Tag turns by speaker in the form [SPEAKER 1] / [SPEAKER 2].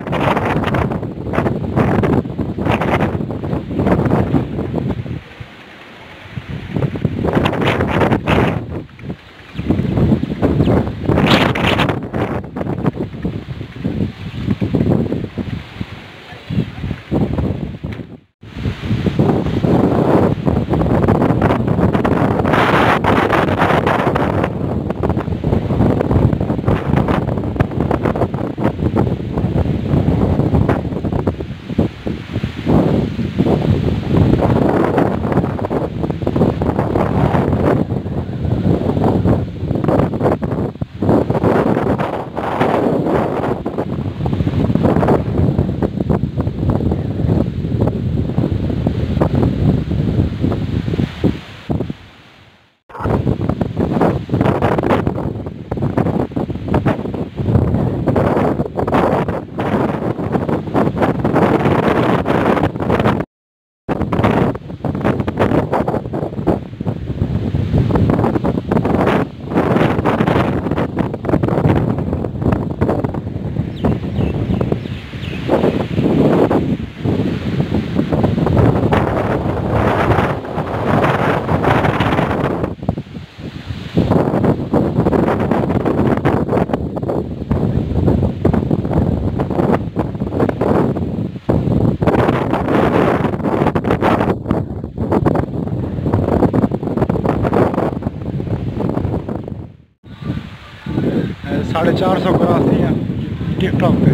[SPEAKER 1] you साढ़े चार सौ क्रॉस थी टिकटॉक पे।